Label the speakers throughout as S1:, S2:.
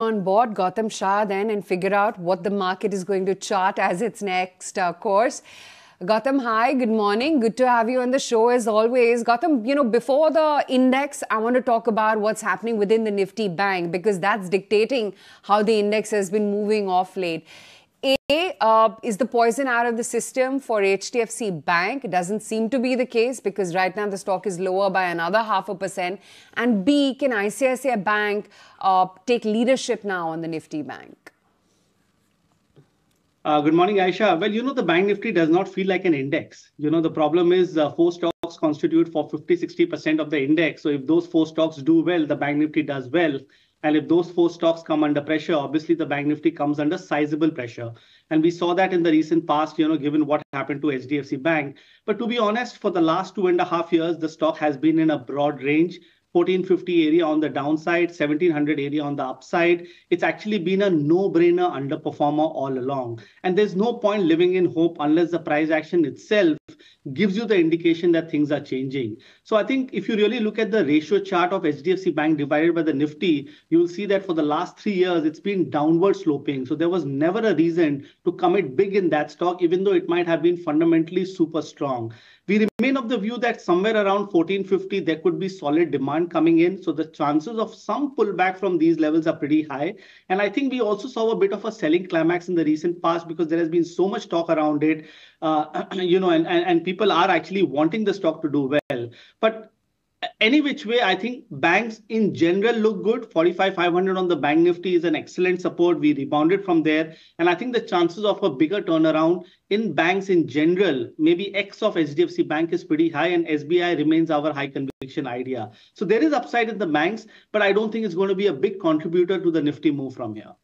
S1: on board Gautam Shah then and figure out what the market is going to chart as its next uh, course. Gautam, hi, good morning. Good to have you on the show as always. Gautam, you know, before the index, I want to talk about what's happening within the Nifty Bank because that's dictating how the index has been moving off late. A, uh, is the poison out of the system for HDFC Bank? It doesn't seem to be the case because right now the stock is lower by another half a percent. And B, can ICICI Bank uh, take leadership now on the Nifty Bank?
S2: Uh, good morning, Aisha. Well, you know, the Bank Nifty does not feel like an index. You know, the problem is uh, four stocks constitute for 50, 60% of the index. So if those four stocks do well, the Bank Nifty does well. And if those four stocks come under pressure, obviously the Bank Nifty comes under sizable pressure. And we saw that in the recent past, you know, given what happened to HDFC Bank. But to be honest, for the last two and a half years, the stock has been in a broad range. 1450 area on the downside, 1700 area on the upside. It's actually been a no-brainer underperformer all along. And there's no point living in hope unless the price action itself gives you the indication that things are changing. So I think if you really look at the ratio chart of HDFC Bank divided by the Nifty, you'll see that for the last three years, it's been downward sloping. So there was never a reason to commit big in that stock, even though it might have been fundamentally super strong. We remain of the view that somewhere around 1450, there could be solid demand coming in. So the chances of some pullback from these levels are pretty high. And I think we also saw a bit of a selling climax in the recent past because there has been so much talk around it, uh, you know, and, and, and people are actually wanting the stock to do well. But any which way, I think banks in general look good. 45,500 on the bank nifty is an excellent support. We rebounded from there. And I think the chances of a bigger turnaround in banks in general, maybe X of HDFC Bank is pretty high and SBI remains our high conviction idea. So there is upside in the banks, but I don't think it's going to be a big contributor to the nifty move from here.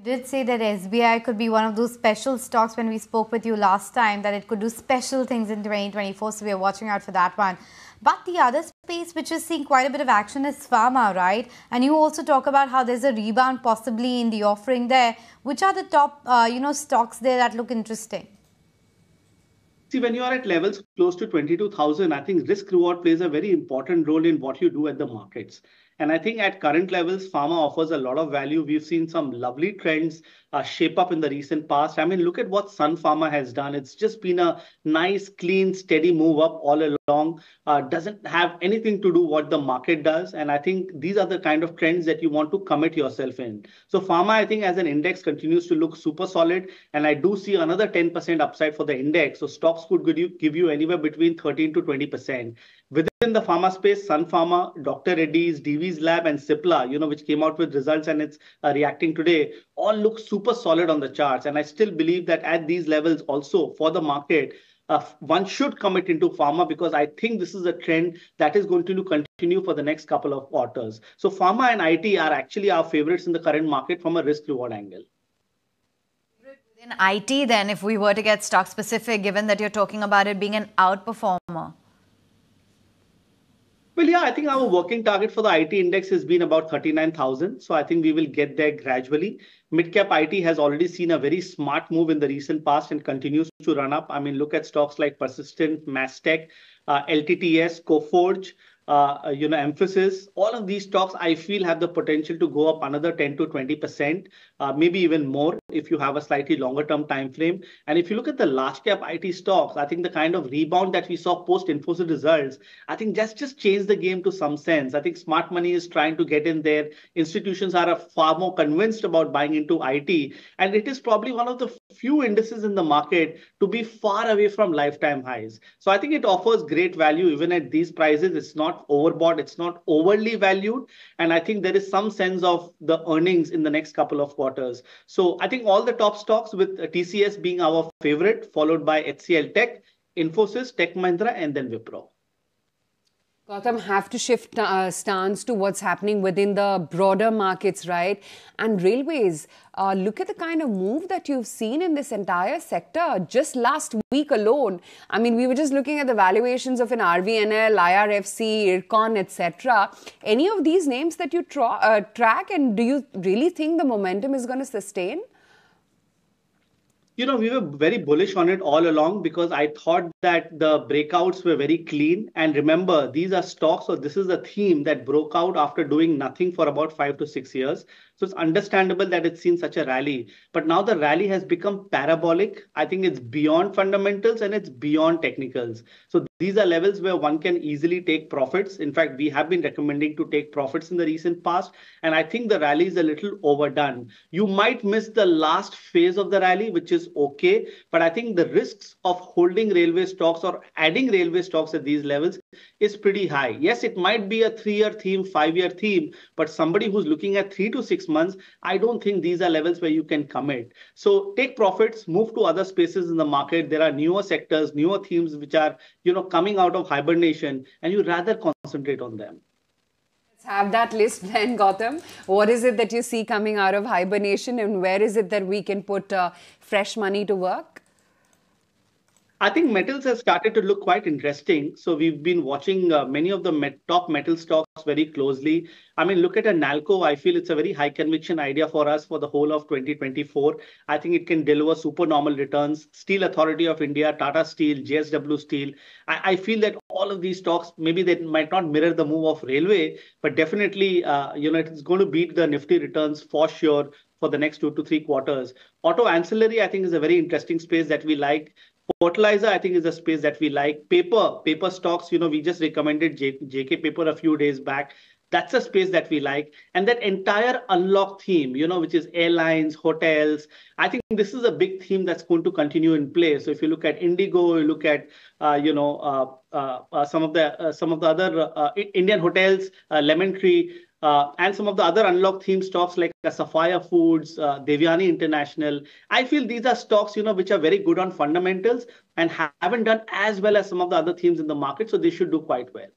S3: You did say that SBI could be one of those special stocks when we spoke with you last time, that it could do special things in 2024. So we are watching out for that one. But the other space which is seeing quite a bit of action is pharma, right? And you also talk about how there's a rebound possibly in the offering there. Which are the top, uh, you know, stocks there that look interesting?
S2: See, when you are at levels close to 22,000, I think risk reward plays a very important role in what you do at the markets. And I think at current levels, pharma offers a lot of value. We've seen some lovely trends uh, shape up in the recent past. I mean, look at what Sun Pharma has done. It's just been a nice, clean, steady move up all along. Uh, doesn't have anything to do what the market does. And I think these are the kind of trends that you want to commit yourself in. So pharma, I think as an index continues to look super solid. And I do see another 10% upside for the index. So stocks could give you, give you anywhere between 13 to 20%. Within the pharma space, Sun Pharma, Dr. Reddy's, Divi's Lab, and Cipla, you know, which came out with results and it's uh, reacting today, all look super solid on the charts. And I still believe that at these levels also for the market, uh, one should commit into pharma because I think this is a trend that is going to continue for the next couple of quarters. So pharma and IT are actually our favorites in the current market from a risk reward angle.
S4: In IT, then, if we were to get stock specific, given that you're talking about it being an outperformer?
S2: Well, yeah, I think our working target for the IT index has been about 39,000. So I think we will get there gradually. Midcap IT has already seen a very smart move in the recent past and continues to run up. I mean, look at stocks like Persistent, Mastek, uh, LTTS, Coforge, uh, you know, Mphasis. All of these stocks, I feel, have the potential to go up another 10 to 20 percent, uh, maybe even more if you have a slightly longer term time frame. And if you look at the large cap IT stocks, I think the kind of rebound that we saw post Infosys results, I think just just changed the game to some sense. I think smart money is trying to get in there. Institutions are far more convinced about buying into IT, and it is probably one of the few indices in the market to be far away from lifetime highs. So I think it offers great value even at these prices. It's not overbought, it's not overly valued. And I think there is some sense of the earnings in the next couple of quarters. So I think all the top stocks with TCS being our favorite, followed by HCL Tech, Infosys, Tech Mahindra, and then Wipro.
S1: Gautam, have to shift uh, stance to what's happening within the broader markets, right? And railways, uh, look at the kind of move that you've seen in this entire sector just last week alone. I mean, we were just looking at the valuations of an RVNL, IRFC, IRCON, etc. Any of these names that you tra uh, track, and do you really think the momentum is going to sustain?
S2: You know, we were very bullish on it all along because I thought that the breakouts were very clean. And remember, these are stocks, so this is a theme that broke out after doing nothing for about five to six years. So it's understandable that it's seen such a rally. But now the rally has become parabolic. I think it's beyond fundamentals and it's beyond technicals. So these are levels where one can easily take profits. In fact, we have been recommending to take profits in the recent past. And I think the rally is a little overdone. You might miss the last phase of the rally, which is okay. But I think the risks of holding railway stocks or adding railway stocks at these levels is pretty high. Yes, it might be a three year theme, five year theme, but somebody who's looking at three to six months, I don't think these are levels where you can commit. So take profits, move to other spaces in the market. There are newer sectors, newer themes which are, you know, coming out of hibernation, and you rather concentrate on them.
S1: Let's have that list then, Gautam. What is it that you see coming out of hibernation, and where is it that we can put uh, fresh money to work?
S2: I think metals have started to look quite interesting. So we've been watching uh, many of the met top metal stocks very closely. I mean, look at a Nalco. I feel it's a very high conviction idea for us for the whole of 2024. I think it can deliver super normal returns. Steel Authority of India, Tata Steel, JSW Steel. I, I feel that all of these stocks, maybe they might not mirror the move of railway, but definitely, uh, you know, it's going to beat the Nifty returns for sure for the next two to three quarters. Auto ancillary, I think, is a very interesting space that we like. Fertilizer, I think, is a space that we like. Paper, paper stocks, you know, we just recommended J- JK Paper a few days back. That's a space that we like. And that entire unlock theme, you know, which is airlines, hotels, I think this is a big theme that's going to continue in play. So if you look at Indigo, you look at, uh, you know, uh, uh, uh some of the uh, some of the other uh, Indian hotels, Lemon Tree, uh, and some of the other unlock theme stocks like uh, Sapphire Foods, uh, Devyani International. I feel these are stocks, you know, which are very good on fundamentals and haven't done as well as some of the other themes in the market. So they should do quite well.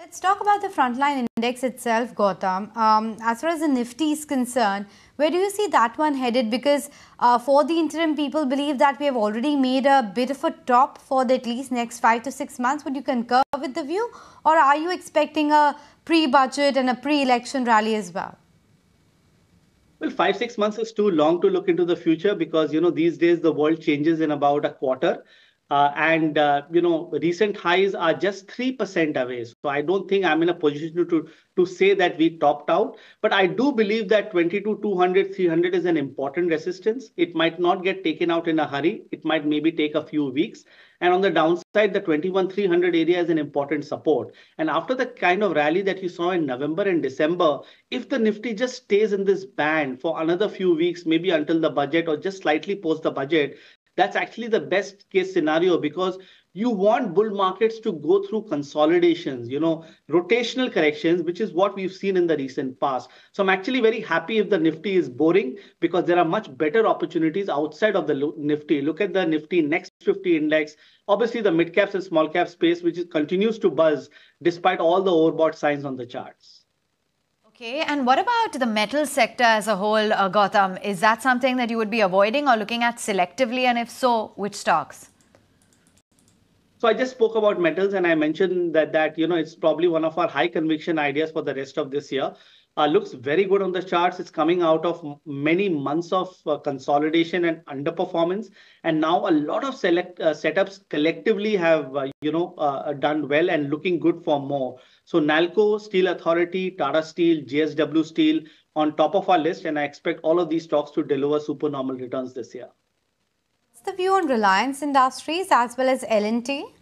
S3: Let's talk about the frontline index itself, Gautam. Um, as far as the Nifty is concerned, where do you see that one headed? Because uh, for the interim, people believe that we have already made a bit of a top for the at least next five to six months. Would you concur with the view? Or are you expecting a pre-budget and a pre-election rally as well?
S2: Well, five, six months is too long to look into the future because, you know, these days the world changes in about a quarter. Uh, and uh, you know recent highs are just 3% away. So i don't think i'm in a position to to say that we topped out. But i do believe that 22 200 300 is an important resistance. It might not get taken out in a hurry. It might maybe take a few weeks. And on the downside the 21 300 area is an important support. And after the kind of rally that you saw in november and december if the nifty just stays in this band for another few weeks maybe until the budget or just slightly post the budget that's actually the best case scenario because you want bull markets to go through consolidations, you know, rotational corrections, which is what we've seen in the recent past. So I'm actually very happy if the Nifty is boring because there are much better opportunities outside of the Nifty. Look at the Nifty Next 50 index. Obviously, the mid caps and small cap space, which is, continues to buzz despite all the overbought signs on the charts.
S4: Okay, and what about the metal sector as a whole, uh, Gautam? Is that something that you would be avoiding or looking at selectively? And if so, which stocks?
S2: So I just spoke about metals and I mentioned that that you know it's probably one of our high conviction ideas for the rest of this year. Uh, looks very good on the charts. It's coming out of many months of uh, consolidation and underperformance, and now a lot of select uh, setups collectively have uh, you know uh, done well and looking good for more. So Nalco, Steel Authority, Tata Steel, JSW Steel on top of our list, and I expect all of these stocks to deliver supernormal returns this year.
S3: What's the view on Reliance Industries as well as L&T?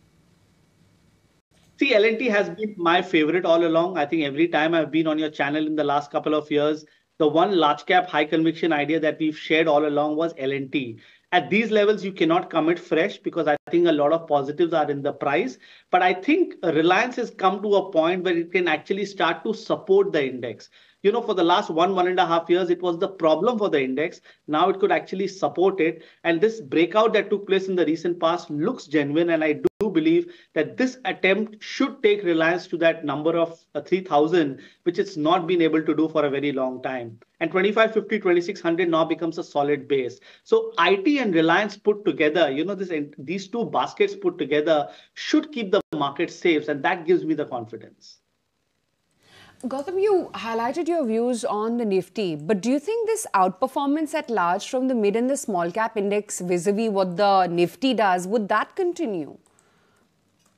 S2: See, L&T has been my favorite all along. I think every time I've been on your channel in the last couple of years, the one large cap high conviction idea that we've shared all along was L&T. At these levels, you cannot commit fresh because I think a lot of positives are in the price. But I think Reliance has come to a point where it can actually start to support the index. You know, for the last one, one and a half years, it was the problem for the index. Now it could actually support it. And this breakout that took place in the recent past looks genuine. And I do believe that this attempt should take Reliance to that number of uh, 3000, which it's not been able to do for a very long time. And 2550, 2600 now becomes a solid base. So IT and Reliance put together, you know, this these two baskets put together should keep the market safe. And that gives me the confidence.
S1: Gautam, you highlighted your views on the Nifty, but do you think this outperformance at large from the mid and the small cap index vis-a-vis what the Nifty does, would that continue?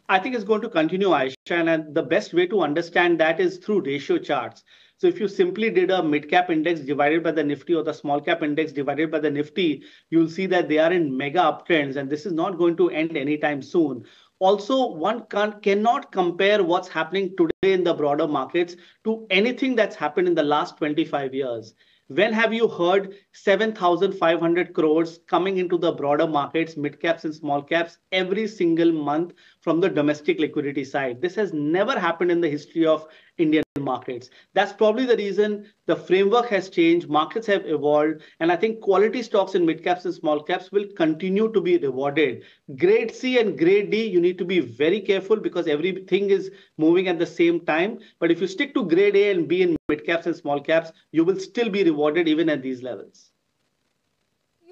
S2: I think it's going to continue, Aisha, and uh, the best way to understand that is through ratio charts. So if you simply did a mid cap index divided by the Nifty or the small cap index divided by the Nifty, you'll see that they are in mega uptrends, and this is not going to end anytime soon. Also, one can, cannot compare what's happening today in the broader markets to anything that's happened in the last 25 years. When have you heard 7,500 crores coming into the broader markets, mid caps and small caps, every single month from the domestic liquidity side? This has never happened in the history of Indian markets. That's probably the reason the framework has changed, markets have evolved, and I think quality stocks in mid caps and small caps will continue to be rewarded. Grade C and grade D, you need to be very careful because everything is moving at the same time. But if you stick to grade A and B in mid caps and small caps, you will still be rewarded even at these levels.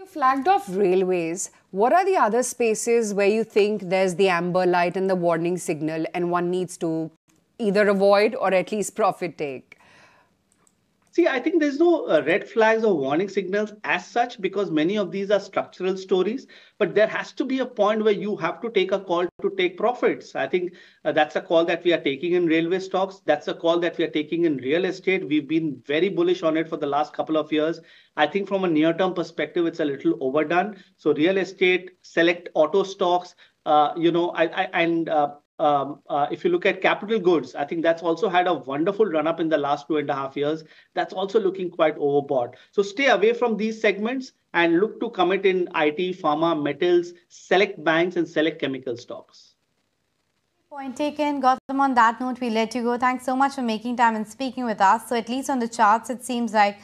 S1: You flagged off railways. What are the other spaces where you think there's the amber light and the warning signal, and one needs to either avoid or at least profit take?
S2: See, I think there's no uh, red flags or warning signals as such because many of these are structural stories. But there has to be a point where you have to take a call to take profits. I think uh, that's a call that we are taking in railway stocks. That's a call that we are taking in real estate. We've been very bullish on it for the last couple of years. I think from a near term perspective, it's a little overdone. So, real estate, select auto stocks, uh, you know, I, I, and uh, um, uh, if you look at capital goods, I think that's also had a wonderful run up in the last two and a half years. That's also looking quite overbought. So stay away from these segments and look to commit in IT, pharma, metals, select banks, and select chemical stocks.
S3: Point taken. Gautam, on that note, we let you go. Thanks so much for making time and speaking with us. So, at least on the charts, it seems like